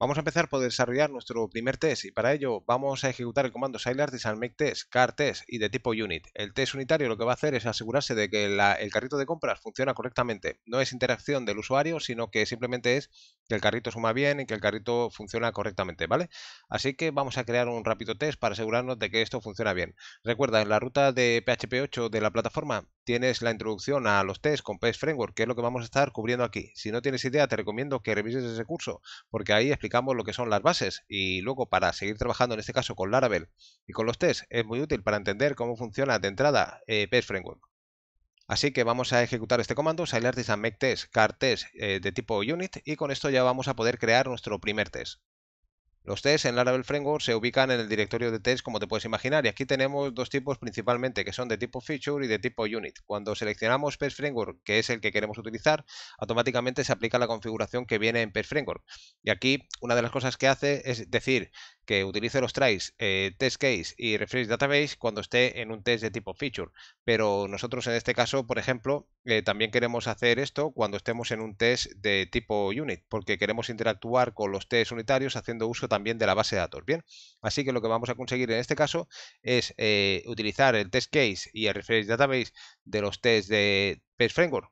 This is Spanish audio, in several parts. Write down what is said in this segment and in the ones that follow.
Vamos a empezar por desarrollar nuestro primer test y para ello vamos a ejecutar el comando SileArtisan make test, car test y de tipo unit. El test unitario lo que va a hacer es asegurarse de que el carrito de compras funciona correctamente. No es interacción del usuario, sino que simplemente es que el carrito suma bien y que el carrito funciona correctamente, ¿vale? Así que vamos a crear un rápido test para asegurarnos de que esto funciona bien. Recuerda, en la ruta de PHP 8 de la plataforma tienes la introducción a los tests con PS Framework, que es lo que vamos a estar cubriendo aquí. Si no tienes idea, te recomiendo que revises ese curso, porque ahí explicamos lo que son las bases y luego para seguir trabajando en este caso con Laravel y con los tests es muy útil para entender cómo funciona de entrada eh, PS Framework. Así que vamos a ejecutar este comando, SileArtisan make test, car test eh, de tipo unit y con esto ya vamos a poder crear nuestro primer test. Los tests en Laravel Framework se ubican en el directorio de test como te puedes imaginar y aquí tenemos dos tipos principalmente que son de tipo feature y de tipo unit. Cuando seleccionamos PES Framework, que es el que queremos utilizar, automáticamente se aplica la configuración que viene en PES Framework. Y aquí una de las cosas que hace es decir que utilice los tries eh, test case y refresh database cuando esté en un test de tipo feature. Pero nosotros en este caso, por ejemplo, eh, también queremos hacer esto cuando estemos en un test de tipo unit, porque queremos interactuar con los tests unitarios haciendo uso también de la base de datos. Bien, así que lo que vamos a conseguir en este caso es eh, utilizar el test case y el refresh database de los tests de PES Framework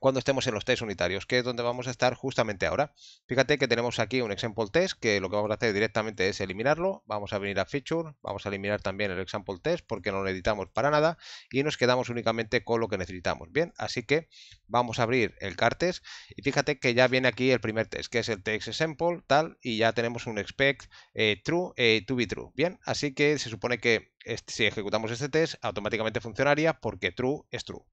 cuando estemos en los test unitarios, que es donde vamos a estar justamente ahora. Fíjate que tenemos aquí un example test, que lo que vamos a hacer directamente es eliminarlo. Vamos a venir a feature, vamos a eliminar también el example test porque no lo necesitamos para nada y nos quedamos únicamente con lo que necesitamos. Bien, así que vamos a abrir el car test y fíjate que ya viene aquí el primer test, que es el text example, tal, y ya tenemos un expect eh, true eh, to be true. Bien, así que se supone que si ejecutamos este test automáticamente funcionaría porque true es true.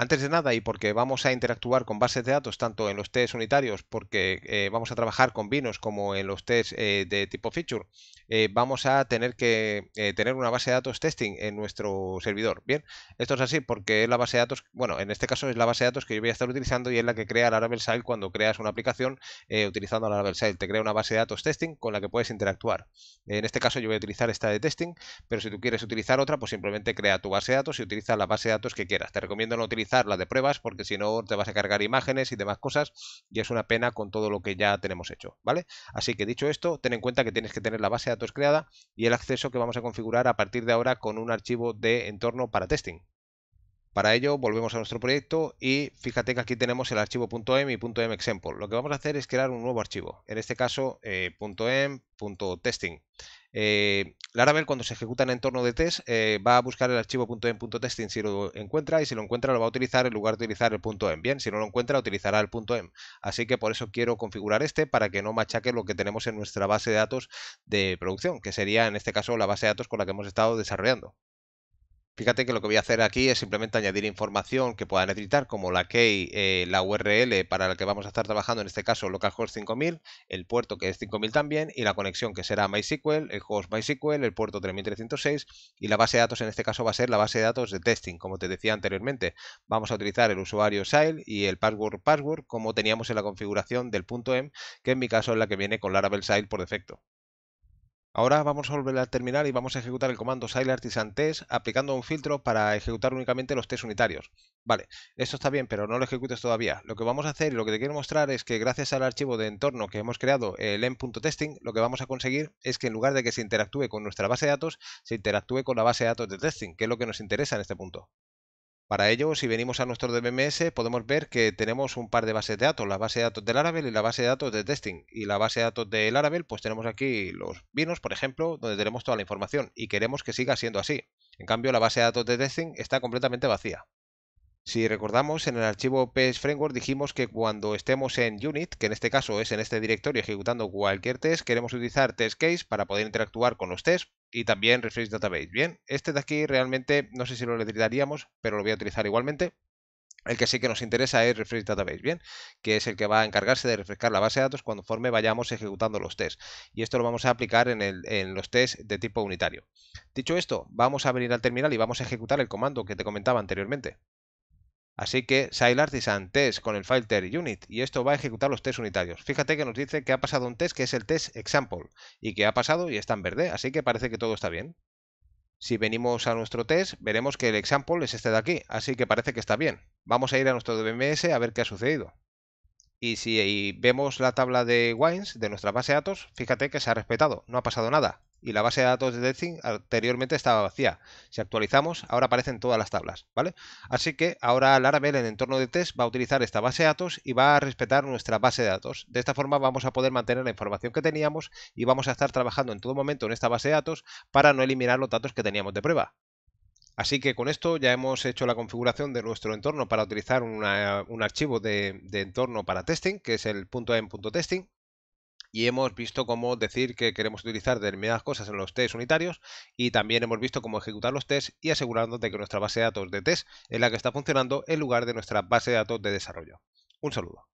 Antes de nada, y porque vamos a interactuar con bases de datos tanto en los tests unitarios, porque eh, vamos a trabajar con vinos como en los tests eh, de tipo feature, eh, vamos a tener que tener una base de datos testing en nuestro servidor. Bien, esto es así porque es la base de datos, bueno, en este caso es la base de datos que yo voy a estar utilizando y es la que crea Laravel Sile cuando creas una aplicación utilizando Laravel Sile. Te crea una base de datos testing con la que puedes interactuar. En este caso yo voy a utilizar esta de testing, pero si tú quieres utilizar otra, pues simplemente crea tu base de datos y utiliza la base de datos que quieras. Te recomiendo no utilizar la de pruebas porque si no te vas a cargar imágenes y demás cosas y es una pena con todo lo que ya tenemos hecho, ¿vale? Así que dicho esto, ten en cuenta que tienes que tener la base de datos creada y el acceso que vamos a configurar a partir de ahora con un archivo de entorno para testing. Para ello volvemos a nuestro proyecto y fíjate que aquí tenemos el archivo .m y .mexample. Lo que vamos a hacer es crear un nuevo archivo, en este caso eh, .m.testing. Eh, Laravel cuando se ejecuta en entorno de test eh, va a buscar el archivo .m.testing si lo encuentra y si lo encuentra lo va a utilizar en lugar de utilizar el .m. Bien, si no lo encuentra utilizará el .m. Así que por eso quiero configurar este para que no machaque lo que tenemos en nuestra base de datos de producción, que sería en este caso la base de datos con la que hemos estado desarrollando. Fíjate que lo que voy a hacer aquí es simplemente añadir información que pueda necesitar, como la key, eh, la URL para la que vamos a estar trabajando, en este caso localhost 5000, el puerto que es 5000 también, y la conexión que será MySQL, el host MySQL, el puerto 3306, y la base de datos en este caso va a ser la base de datos de testing, como te decía anteriormente. Vamos a utilizar el usuario Sile y el password password, como teníamos en la configuración del .m, que en mi caso es la que viene con Laravel Sile por defecto. Ahora vamos a volver al terminal y vamos a ejecutar el comando test aplicando un filtro para ejecutar únicamente los tests unitarios. Vale, esto está bien, pero no lo ejecutes todavía. Lo que vamos a hacer y lo que te quiero mostrar es que gracias al archivo de entorno que hemos creado, el m.testing, lo que vamos a conseguir es que en lugar de que se interactúe con nuestra base de datos, se interactúe con la base de datos de testing, que es lo que nos interesa en este punto. Para ello, si venimos a nuestro DBMS, podemos ver que tenemos un par de bases de datos, la base de datos de Laravel y la base de datos de testing. Y la base de datos de Laravel, pues tenemos aquí los vinos, por ejemplo, donde tenemos toda la información y queremos que siga siendo así. En cambio, la base de datos de testing está completamente vacía. Si recordamos, en el archivo PS Framework dijimos que cuando estemos en Unit, que en este caso es en este directorio ejecutando cualquier test, queremos utilizar test case para poder interactuar con los tests y también refresh database. Bien, este de aquí realmente no sé si lo necesitaríamos, pero lo voy a utilizar igualmente. El que sí que nos interesa es Refresh Database, bien, que es el que va a encargarse de refrescar la base de datos conforme vayamos ejecutando los tests. Y esto lo vamos a aplicar en, en, los tests de tipo unitario. Dicho esto, vamos a venir al terminal y vamos a ejecutar el comando que te comentaba anteriormente. Así que SileArtisan test con el filter unit y esto va a ejecutar los tests unitarios. Fíjate que nos dice que ha pasado un test que es el test example y que ha pasado y está en verde, así que parece que todo está bien. Si venimos a nuestro test, veremos que el example es este de aquí, así que parece que está bien. Vamos a ir a nuestro DBMS a ver qué ha sucedido. Y si vemos la tabla de wines de nuestra base de datos, fíjate que se ha respetado, no ha pasado nada. Y la base de datos de testing anteriormente estaba vacía. Si actualizamos, ahora aparecen todas las tablas, ¿vale? Así que ahora Laravel en entorno de test va a utilizar esta base de datos y va a respetar nuestra base de datos. De esta forma vamos a poder mantener la información que teníamos y vamos a estar trabajando en todo momento en esta base de datos para no eliminar los datos que teníamos de prueba. Así que con esto ya hemos hecho la configuración de nuestro entorno para utilizar un archivo de, entorno para testing, que es el .m.testing. Y hemos visto cómo decir que queremos utilizar determinadas cosas en los tests unitarios y también hemos visto cómo ejecutar los tests y asegurándonos de que nuestra base de datos de test es la que está funcionando en lugar de nuestra base de datos de desarrollo. Un saludo.